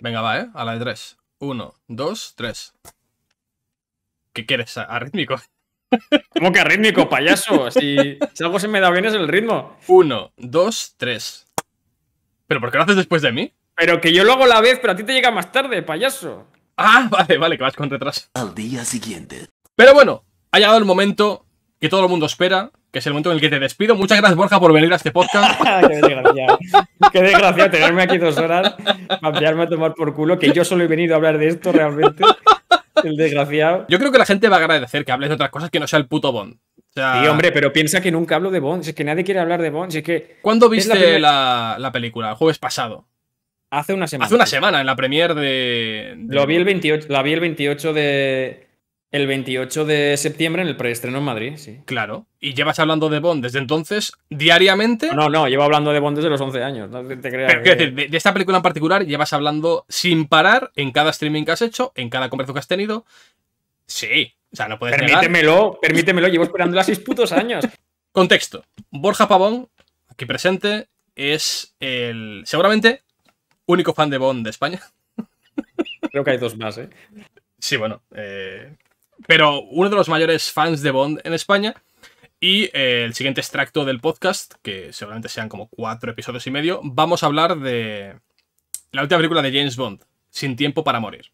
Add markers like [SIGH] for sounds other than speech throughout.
Venga, va, ¿eh? A la de tres. Uno, dos, tres. ¿Qué quieres? ¿Arrítmico? [LAUGHS] ¿Cómo que rítmico, payaso? Si, si algo se me da bien es el ritmo. Uno, dos, tres. ¿Pero por qué lo haces después de mí? Pero que yo lo hago a la vez, pero a ti te llega más tarde, payaso. Ah, [LAUGHS] vale, vale, que vas con retraso. Al día siguiente. Pero bueno, ha llegado el momento que todo el mundo espera, que es el momento en el que te despido. Muchas gracias, Borja, por venir a este podcast. [LAUGHS] Qué desgraciado. Qué desgraciado tenerme aquí dos horas para pillarme a tomar por culo, que yo solo he venido a hablar de esto realmente. El desgraciado. Yo creo que la gente va a agradecer que hables de otras cosas que no sea el puto Bond. O sea, Sí, hombre, pero piensa que nunca hablo de Bond. Si es que nadie quiere hablar de Bond. Si es que ¿Cuándo viste la, la película? El jueves pasado. hace una semana. Hace una semana, en la premiere de. de- Lo vi el 28, la vi el 28 de. El 28 de septiembre en el preestreno en Madrid, sí. Claro. Y llevas hablando de Bond desde entonces, diariamente. No, no, llevo hablando de Bond desde los 11 años. No te te creas. Pero que- quiero decir, de, de esta película en particular llevas hablando sin parar en cada streaming que has hecho, en cada conversación que has tenido. Sí. O sea, no puedes negar. Permítemelo, permítemelo, llevo esperándola seis putos años. [LAUGHS] Contexto. Borja Pavón, aquí presente, es el seguramente único fan de Bond de España. Creo que hay dos más, ¿eh? Sí, bueno. eh, pero uno de los mayores fans de Bond en España. Y eh, el siguiente extracto del podcast, que seguramente sean como cuatro episodios y medio, vamos a hablar de la última película de James Bond, Sin tiempo para morir.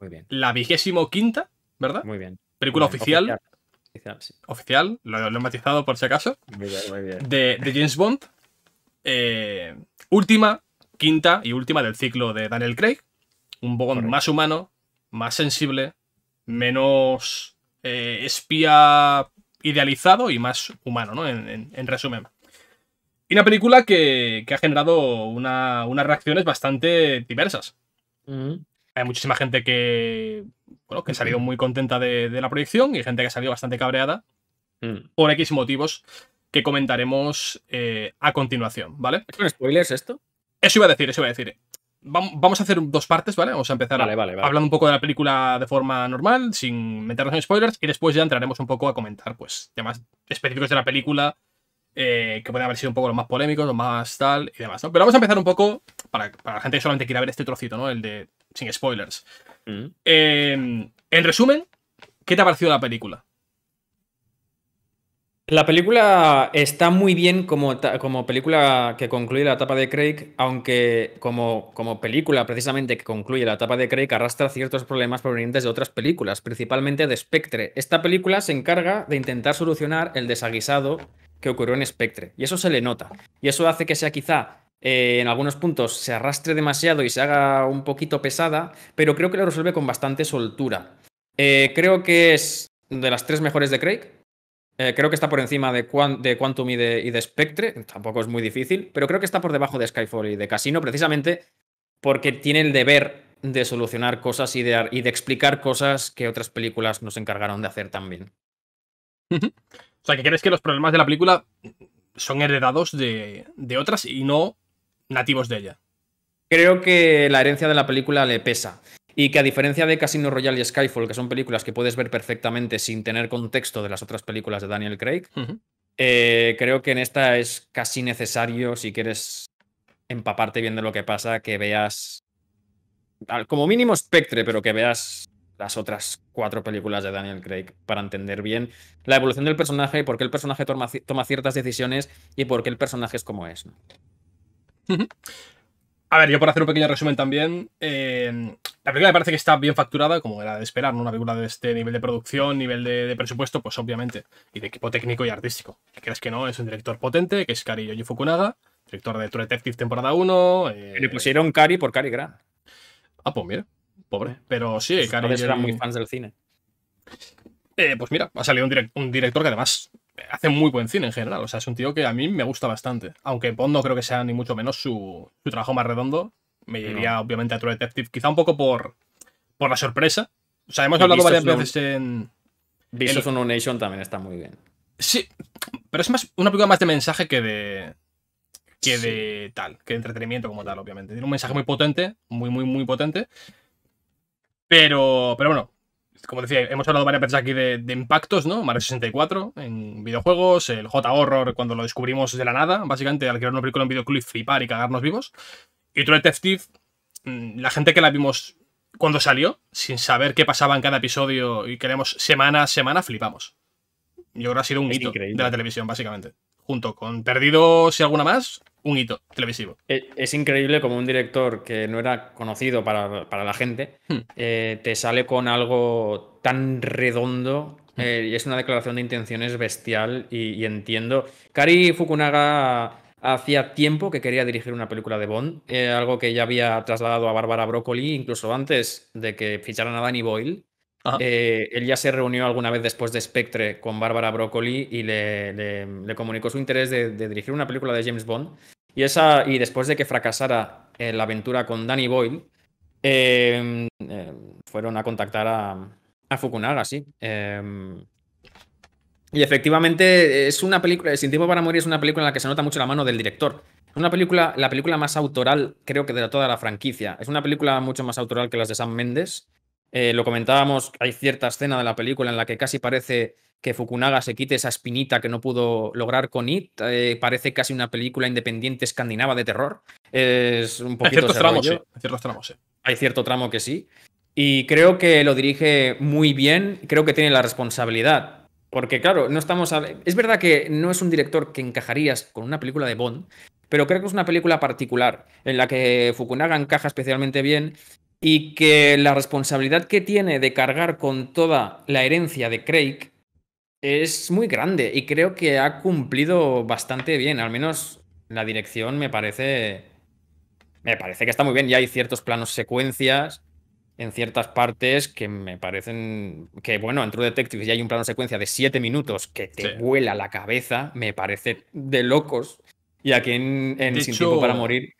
Muy bien, La vigésimo quinta, ¿verdad? muy bien. Película Muy bien, oficial, Oficial, sí. oficial, lo, lo he matizado por si acaso, Muy bien, muy bien. de, de James Bond. Eh, última, quinta y última del ciclo de Daniel Craig. Un Bond Correcto. más humano, más sensible, menos eh, espía idealizado y más humano, ¿no? En, en- en resumen. Y una película que, que ha generado una- unas reacciones bastante diversas. Mm. Hay muchísima gente que, bueno, que ha salido muy contenta de, de la proyección y gente que ha salido bastante cabreada Mm. por X motivos que comentaremos eh, a continuación, ¿vale? ¿Es con spoilers esto? Eso iba a decir, eso iba a decir. Vam- Vamos a hacer dos partes, ¿vale? Vamos a empezar Vale, vale, vale. hablando un poco de la película de forma normal, sin meternos en spoilers, y después ya entraremos un poco a comentar, pues, temas específicos de la película, eh, que pueden haber sido un poco los más polémicos, los más tal y demás, ¿no? Pero vamos a empezar un poco, para, para la gente que solamente quiera ver este trocito, ¿no? El de sin spoilers. Mm. Eh, en resumen, ¿qué te ha parecido la película? La película está muy bien como, como película que concluye la etapa de Craig, aunque como, como película precisamente que concluye la etapa de Craig arrastra ciertos problemas provenientes de otras películas, principalmente de Spectre. Esta película se encarga de intentar solucionar el desaguisado que ocurrió en Spectre, y eso se le nota. Y eso hace que sea quizá eh, en algunos puntos se arrastre demasiado y se haga un poquito pesada, pero creo que lo resuelve con bastante soltura. Eh, creo que es de las tres mejores de Craig. Eh, creo que está por encima de, de Quantum y de, y de Spectre. Tampoco es muy difícil. Pero creo que está por debajo de Skyfall y de Casino, precisamente porque tiene el deber de solucionar cosas y de, ar- y de explicar cosas que otras películas nos encargaron de hacer también. O sea, que crees que los problemas de la película son heredados de, de otras y no nativos de ella. Creo que la herencia de la película le pesa. Y que a diferencia de Casino Royale y Skyfall, que son películas que puedes ver perfectamente sin tener contexto de las otras películas de Daniel Craig. Eh, creo que en esta es casi necesario, si quieres empaparte bien de lo que pasa, que veas, como mínimo Spectre, pero que veas las otras cuatro películas de Daniel Craig para entender bien la evolución del personaje, por qué el personaje toma, ci- toma ciertas decisiones y por qué el personaje es como es. ¿no? A ver, yo por hacer un pequeño resumen también, eh, la película me parece que está bien facturada, como era de esperar, ¿no? Una película de este nivel de producción, nivel de, de presupuesto, pues obviamente, y de equipo técnico y artístico. Que crees que no, es un director potente, que es Kari Yoji Fukunaga, director de True Detective temporada 1. eh, Le pusieron Cari por Cary Grant. Ah, pues mira, pobre. Pero sí, Kari eran muy fans del cine. Eh, pues mira, ha salido un director que además hace muy buen cine en general. O sea, es un tío que a mí me gusta bastante. Aunque Bond no creo que sea ni mucho menos su, su trabajo más redondo. Me iría obviamente a True Detective, quizá un poco por, por la sorpresa. O sea, hemos Y hablado varias veces en. Beasts El- of No Nation también está muy bien. Sí, pero es más una película más de mensaje que de. que Sí. de tal, que de entretenimiento como tal, obviamente. Tiene un mensaje muy potente, muy, muy, muy potente. Pero, pero bueno, como decía, hemos hablado varias veces aquí de, de impactos, ¿no? Mario 64 en videojuegos, el J-Horror cuando lo descubrimos de la nada, básicamente al crear una película en videoclub flipar y cagarnos vivos. Y True Detective, mm, la gente que la vimos cuando salió, sin saber qué pasaba en cada episodio y queremos semana a semana, flipamos. Yo creo que ha sido un Es hito increíble. de la televisión, básicamente. Junto con Perdidos y alguna más, un hito televisivo. E- Es increíble como un director que no era conocido para, para la gente Hmm. eh, te sale con algo tan redondo Hmm. eh, y es una declaración de intenciones bestial y, y entiendo. Kari Fukunaga hacía tiempo que quería dirigir una película de Bond, eh, algo que ya había trasladado a Bárbara Broccoli incluso antes de que ficharan a Danny Boyle. Eh, él ya se reunió alguna vez después de Spectre con Bárbara Broccoli y le, le- le comunicó su interés de, de dirigir una película de James Bond. Y, esa, y después de que fracasara eh, la aventura con Danny Boyle, eh, eh, fueron a contactar a, Fukunaga, sí. Eh, y efectivamente es una película, Sin tiempo para morir es una película en la que se nota mucho la mano del director. Es una película, la película más autoral, creo que de toda la franquicia. Es una película mucho más autoral que las de Sam Mendes. Eh, lo comentábamos, hay cierta escena de la película en la que casi parece que Fukunaga se quite esa espinita que no pudo lograr con It. Eh, parece casi una película independiente escandinava de terror. Es un poquito ciertos ese tramos, sí. rollo. En ciertos tramos, sí. Hay cierto tramo que sí. Y creo que lo dirige muy bien. Creo que tiene la responsabilidad. Porque, claro, no estamos. a- Es verdad que no es un director que encajarías con una película de Bond, pero creo que es una película particular en la que Fukunaga encaja especialmente bien y que la responsabilidad que tiene de cargar con toda la herencia de Craig es muy grande y creo que ha cumplido bastante bien. Al menos la dirección me parece. Me parece que está muy bien. Y hay ciertos planos secuencias en ciertas partes que me parecen. Que bueno, en True Detective ya hay un plano secuencia de 7 minutos que te Sí. vuela la cabeza. Me parece de locos. Y aquí en, en Sin hecho- Tiempo para Morir.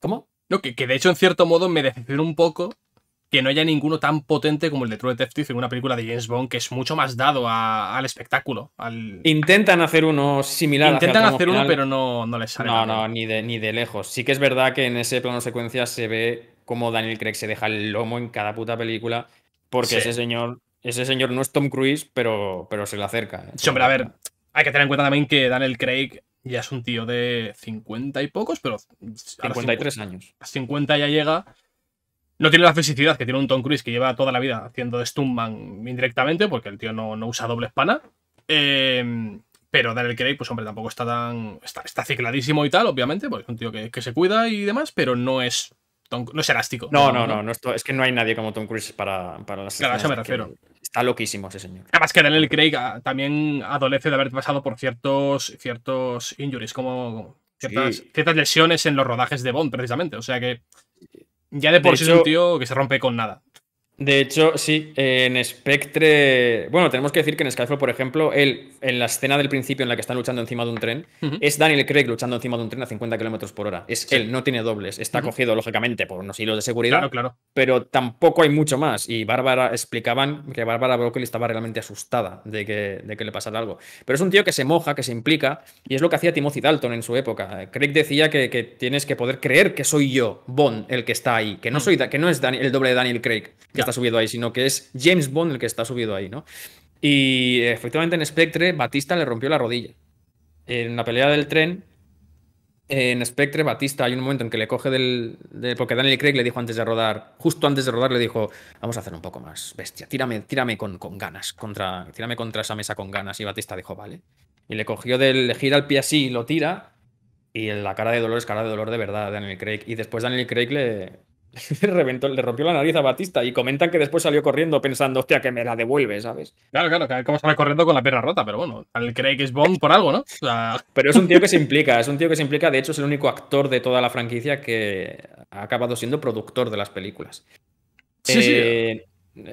¿Cómo? No, que, que de hecho, en cierto modo, me decepciona un poco que no haya ninguno tan potente como el de True Detective en una película de James Bond, que es mucho más dado a- al espectáculo. Al... Intentan hacer uno similar. Intentan hacer uno, final. pero no, no les sale. No, no, ni de, ni de lejos. Sí que es verdad que en ese plano secuencia se ve cómo Daniel Craig se deja el lomo en cada puta película. Porque Sí. ese señor. Ese señor no es Tom Cruise, pero, pero se le acerca. ¿eh? Sí, hombre, a ver, hay que tener en cuenta también que Daniel Craig ya es un tío de 50 y pocos, pero. a los 53 años. a 50 ya llega. No tiene la fisicidad que tiene un Tom Cruise que lleva toda la vida haciendo de Stuntman indirectamente, porque el tío no, no usa doble espana. Eh, pero Daniel Craig, pues hombre, tampoco está tan. Está, está cicladísimo y tal, obviamente, porque es un tío que, que se cuida y demás, pero no es. Tom- no es elástico. No, no, no. no es, que no hay nadie como Tom Cruise para, para las Claro, a eso me refiero. Está loquísimo ese señor. Además que Daniel Craig ah, también adolece de haber pasado por ciertos, ciertos injuries, como ciertas, Sí. ciertas lesiones en los rodajes de Bond, precisamente. O sea que ya de por De sí es hecho- un tío que se rompe con nada. De hecho, sí, en Spectre. Bueno, tenemos que decir que en Skyfall, por ejemplo, él, en la escena del principio en la que están luchando encima de un tren, es Daniel Craig luchando encima de un tren a 50 kilómetros por hora. Es Sí. él, no tiene dobles. Está cogido, lógicamente, por unos hilos de seguridad, Claro, claro. Pero tampoco hay mucho más. Y Bárbara explicaban que Bárbara Broccoli estaba realmente asustada de que, de que le pasara algo. Pero es un tío que se moja, que se implica, y es lo que hacía Timothy Dalton en su época. Craig decía que, que tienes que poder creer que soy yo, Bond, el que está ahí, que no, soy, que no es el doble de Daniel Craig que está subido ahí, sino que es James Bond el que está subido ahí, ¿no? Y efectivamente en Spectre, Batista le rompió la rodilla. En la pelea del tren, en Spectre, Batista, hay un momento en que le coge del. de- porque Daniel Craig le dijo antes de rodar, justo antes de rodar, le dijo: Vamos a hacer un poco más bestia, tírame, tírame con, con ganas, contra, tírame contra esa mesa con ganas. Y Batista dijo: Vale. Y le cogió del. le gira el pie así y lo tira. Y la cara de dolor es cara de dolor de verdad, Daniel Craig. Y después Daniel Craig le. Le [LAUGHS] reventó, le rompió la nariz a Batista y comentan que después salió corriendo pensando, hostia, que me la devuelve, ¿sabes? Claro, claro, que como sale corriendo con la pierna rota, pero bueno, Daniel Craig es Bond por algo, ¿no? O sea, [LAUGHS] Pero es un tío que se implica, es un tío que se implica, de hecho es el único actor de toda la franquicia que ha acabado siendo productor de las películas. sí, sí. Eh,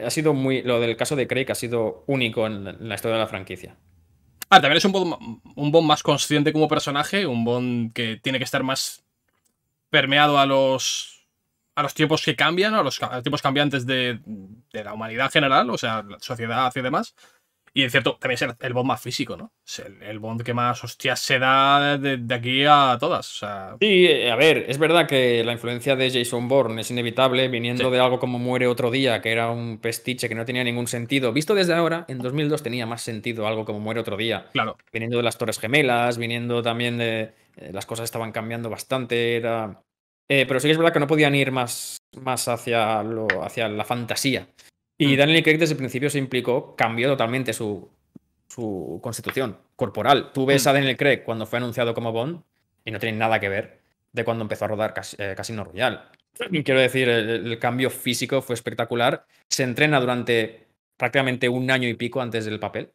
Ha sido muy. Lo del caso de Craig ha sido único en la- en la historia de la franquicia. Ah, también es un Bond, un Bond más consciente como personaje, un Bond que tiene que estar más permeado a los a los tiempos que cambian, a los, ca- a los tiempos cambiantes de, de la humanidad en general, o sea, la sociedad y demás. Y en cierto, también es el, el Bond más físico, ¿no? Es el, el Bond que más hostias se da de, de aquí a todas. O sea, Sí, eh, a ver, es verdad que la influencia de Jason Bourne es inevitable, viniendo Sí. de algo como Muere otro día, que era un pestiche que no tenía ningún sentido. Visto desde ahora, en 2002 tenía más sentido algo como Muere otro día. claro. viniendo de las Torres Gemelas, viniendo también de. eh, las cosas estaban cambiando bastante, era. Eh, pero sí que es verdad que no podían ir más, más hacia, lo, hacia la fantasía. Y Mm. Daniel Craig desde el principio se implicó, cambió totalmente su, su constitución corporal. Tú ves Mm. a Daniel Craig cuando fue anunciado como Bond y no tiene nada que ver de cuando empezó a rodar Cas- eh, Casino Royale. [CLEARS THROAT] Quiero decir, el, el cambio físico fue espectacular. Se entrena durante prácticamente un año y pico antes del papel,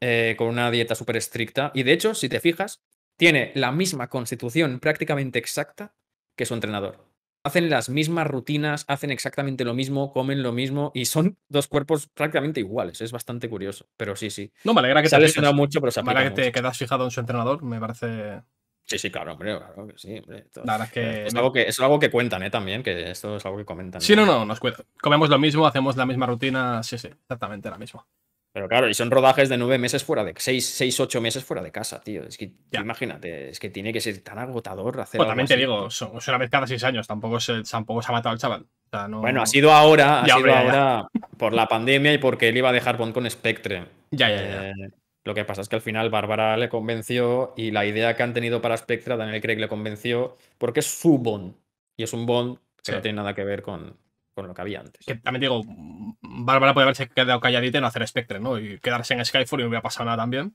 eh, con una dieta súper estricta. Y de hecho, si te fijas, tiene la misma constitución prácticamente exacta que su entrenador. Hacen las mismas rutinas, hacen exactamente lo mismo, comen lo mismo y son dos cuerpos prácticamente iguales. Es bastante curioso, pero sí, sí. No, me alegra que Se te lesionado mucho, pero se Me alegra que te quedas fijado en su entrenador. Me parece. Sí, sí, claro, hombre, claro que sí. hombre. La verdad es que. es, algo que es algo que cuentan, ¿eh? También, que esto es algo que comentan. Sí, no, no, nos cuida. Comemos lo mismo, hacemos la misma rutina. Sí, sí, exactamente la misma. Pero claro, y son rodajes de nueve meses fuera de... Seis, seis, ocho meses fuera de casa, tío. Es que Ya. imagínate, es que tiene que ser tan agotador hacer Bueno, algo también te así. digo, son- es una vez cada seis años. Tampoco se, tampoco se ha matado el chaval. O sea, no... Bueno, ha sido ahora, ha Ya, sido ya, ahora por la pandemia y porque él iba a dejar Bond con Spectre. Ya, ya, ya. Eh, lo que pasa es que al final Bárbara le convenció y la idea que han tenido para Spectre, Daniel Craig le convenció porque es su Bond. Y es un Bond que Sí. no tiene nada que ver con, con lo que había antes. Que también digo, Bárbara puede haberse quedado calladita y no hacer Spectre, ¿no? Y quedarse en Skyfall y no hubiera pasado nada también.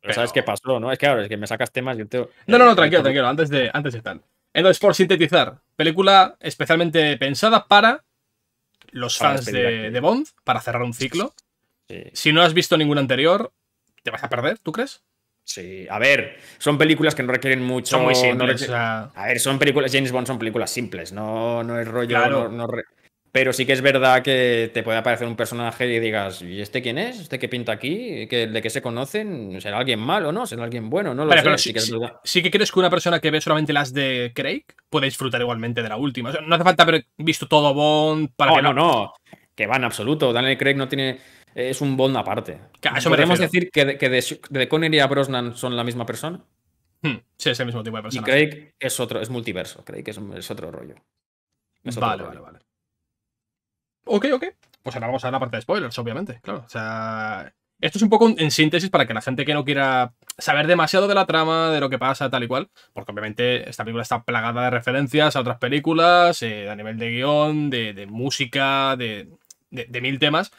Pero ¿sabes qué pasó? ¿no? Es que claro, es que me sacas temas y yo te... No, no, no, eh, tranquilo, por- tranquilo, antes de, antes de tal. Entonces, por sintetizar, película especialmente pensada para los Para fans de, Bond, para cerrar un ciclo. Sí. Si no has visto ningún anterior, te vas a perder, ¿tú crees? Sí, a ver, son películas que no requieren mucho. Son muy no simples. requieren- o sea, A ver, son películas, James Bond son películas simples, no, no es rollo. Claro. no- no re- Pero sí que es verdad que te puede aparecer un personaje y digas, ¿y este quién es? ¿Este qué pinta aquí? ¿Que, ¿De qué se conocen? ¿Será alguien malo, no? ¿Será alguien bueno? No lo vale, sé. pero sí sí, que es sí- verdad. sí que crees que una persona que ve solamente las de Craig puede disfrutar igualmente de la última. O sea, no hace falta haber visto todo Bond para No, que no, no. Que va en absoluto. Daniel Craig no tiene. Es un Bond aparte. Eso ¿Podemos refiero. decir que, de, que de, de Connery a Brosnan son la misma persona? Hmm, sí, es el mismo tipo de Y persona. Craig es otro, es multiverso. Craig es, es otro rollo. Es otro Vale, rollo. vale, vale. Ok, ok. Pues ahora vamos a la parte de spoilers, obviamente. Claro. O sea. Esto es un poco en síntesis para que la gente que no quiera saber demasiado de la trama, de lo que pasa, tal y cual. Porque obviamente esta película está plagada de referencias a otras películas, eh, a nivel de guion, de, de música, de, de- de mil temas.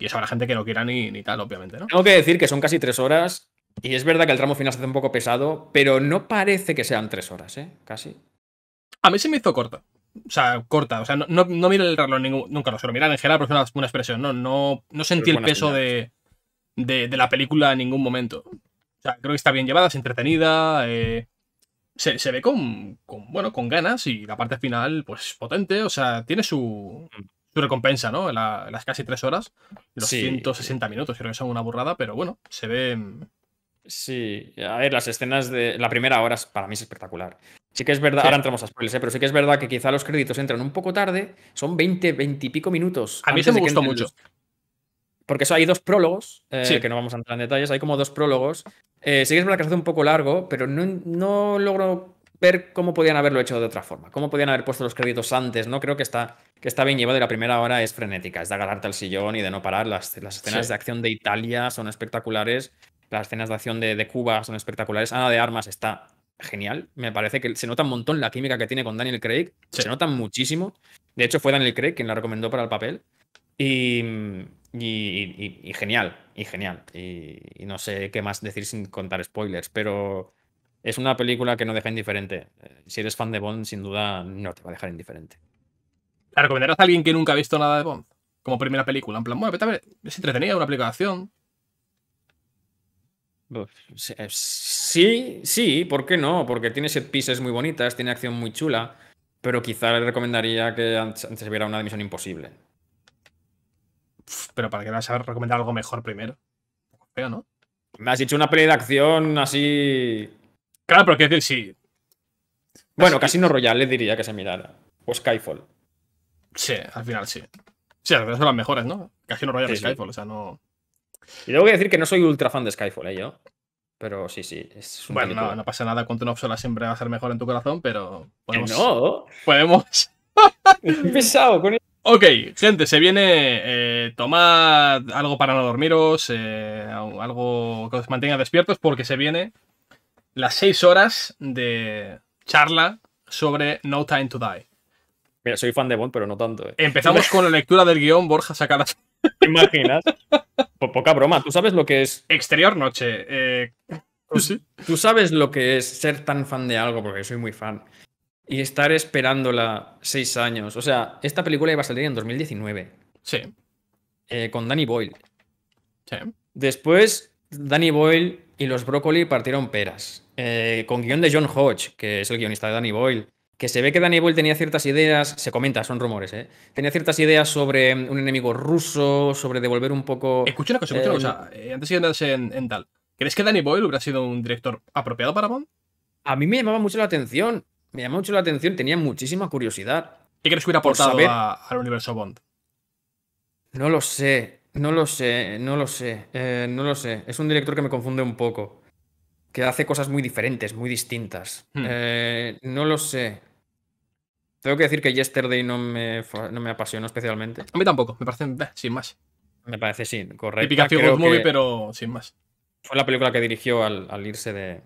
Y eso habrá gente que no quiera ni, ni tal, obviamente, ¿no? Tengo que decir que son casi tres horas. Y es verdad que el tramo final se hace un poco pesado, pero no parece que sean tres horas, ¿eh? Casi. A mí se me hizo corta. O sea, corta. O sea, no, no, no miro el reloj ningún- nunca lo suelo mirar en general, pero es una, una expresión. No, no, no sentí el peso de, de, de la película en ningún momento. O sea, creo que está bien llevada, es entretenida. eh, se, se ve con, con, bueno, con ganas y la parte final, pues potente. O sea, tiene su, su recompensa, ¿no? La- las casi tres horas. Los Sí. 160 minutos, creo que son una burrada, pero bueno, se ve. Sí, a ver, las escenas de la primera hora para mí es espectacular. Sí que es verdad, Sí. ahora entramos a spoilers, ¿eh? pero sí que es verdad que quizá los créditos entran un poco tarde, son 20, 20 y pico minutos. A mí se me gustó mucho. los- Porque eso hay dos prólogos, eh, Sí. que no vamos a entrar en detalles, hay como dos prólogos. Eh, sí que es verdad que se hace un poco largo, pero no, no logro ver cómo podían haberlo hecho de otra forma, cómo podían haber puesto los créditos antes, ¿no? Creo que está, que está bien llevado y la primera hora es frenética, es de agarrarte al sillón y de no parar. Las, las escenas Sí. de acción de Italia son espectaculares, las escenas de acción de, de Cuba son espectaculares. Ana de Armas está genial, me parece que se nota un montón la química que tiene con Daniel Craig, Sí. se nota muchísimo. De hecho, fue Daniel Craig quien la recomendó para el papel. Y, y- y- y genial, y genial. Y, no sé qué más decir sin contar spoilers, pero es una película que no deja indiferente. Eh, Si eres fan de Bond, sin duda no te va a dejar indiferente. ¿La recomendarás a alguien que nunca ha visto nada de Bond? Como primera película. En plan, bueno, vete a ver, es entretenida, una. Uf, sí, eh, Sí, sí, ¿por qué no? Porque tiene set pieces muy bonitas, tiene acción muy chula, pero quizá le recomendaría que antes, antes viera una Misión Imposible. Pero para que vas a recomendar algo mejor primero. Feo, ¿no? Me has dicho una peli de acción así. Claro, pero quiero decir, sí. Bueno, Casino Royale le diría que se mirara. O Skyfall. Sí, al final sí. Sí, las son las mejores, ¿no? Casi no Royal Sí, sí. Skyfall, o sea, no. Y tengo que decir que no soy ultra fan de Skyfall, ¿eh? Yo. Pero sí, sí. Es un Bueno, no, película. no pasa nada, con tu sola siempre va a ser mejor en tu corazón, pero podemos. no. Podemos. [LAUGHS] Pesado con Ok, gente, se viene. Eh, tomad algo para no dormiros, eh, algo que os mantenga despiertos, porque se viene las seis horas de charla sobre No Time to Die. Mira, soy fan de Bond, pero no tanto. ¿eh? Empezamos con la lectura del guion, Borja saca las... ¿Te imaginas? Por poca broma, ¿tú sabes lo que es? Exterior noche. Eh... Sí. ¿Tú sabes lo que es ser tan fan de algo? Porque soy muy fan. Y estar esperándola seis años. O sea, esta película iba a salir en 2019. Sí. eh, con Danny Boyle. Sí. Después, Danny Boyle y los Broccoli partieron peras. Eh, con guion de John Hodge, que es el guionista de Danny Boyle. Que se ve que Danny Boyle tenía ciertas ideas, se comenta, son rumores, ¿eh? Tenía ciertas ideas sobre un enemigo ruso, sobre devolver un poco. Escucha una cosa, escucha una Eh, cosa. Eh, antes de irnos en, en tal. ¿Crees que Danny Boyle hubiera sido un director apropiado para Bond? A mí me llamaba mucho la atención. Me llamaba mucho la atención, tenía muchísima curiosidad. ¿Qué crees que hubiera Por aportado a- al universo Bond? No lo sé, no lo sé, no lo sé, eh, no lo sé. Es un director que me confunde un poco. Que hace cosas muy diferentes, muy distintas. Hmm. Eh, no lo sé. Tengo que decir que Yesterday no me, no me apasionó especialmente. A mí tampoco, me parecen eh, sin más. Me parece, sí, correcto. Típica good movie, pero sin más. Fue la película que dirigió al, al irse de,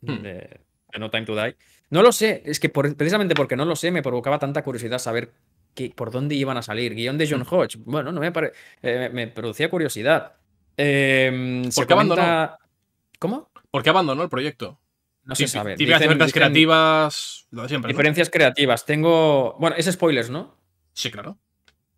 Hmm. de- de No Time to Die. No lo sé, es que por- precisamente porque no lo sé, me provocaba tanta curiosidad saber qué- por dónde iban a salir. Guión de John Hmm. Hodge. Bueno, no me, pare- eh, me, me producía curiosidad. Eh, se ¿Por qué abandonó? comenta- ¿Cómo? ¿Por qué abandonó el proyecto? No se sabe. Típicas dicen creativas. Lo de siempre. Diferencias creativas. Tengo. Bueno, es spoilers, ¿no? Sí, claro.